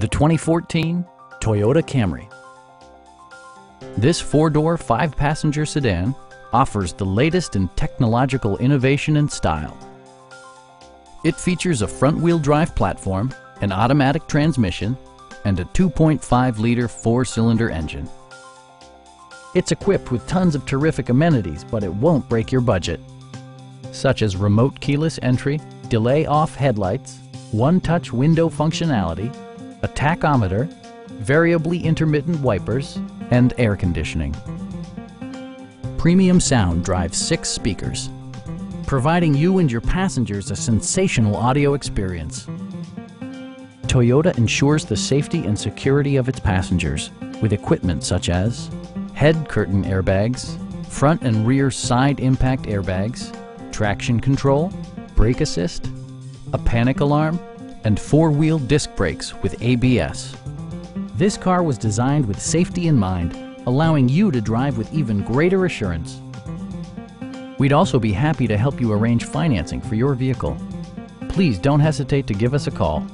The 2014 Toyota Camry. This four-door, five-passenger sedan offers the latest in technological innovation and style. It features a front-wheel drive platform, an automatic transmission, and a 2.5-liter four-cylinder engine. It's equipped with tons of terrific amenities, but it won't break your budget, such as remote keyless entry, delay off headlights, one-touch window functionality, a tachometer, variably intermittent wipers, and air conditioning. Premium sound drives six speakers, providing you and your passengers a sensational audio experience. Toyota ensures the safety and security of its passengers with equipment such as head curtain airbags, front and rear side impact airbags, traction control, brake assist, a panic alarm, and four-wheel disc brakes with ABS. This car was designed with safety in mind, allowing you to drive with even greater assurance. We'd also be happy to help you arrange financing for your vehicle. Please don't hesitate to give us a call